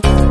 Bye.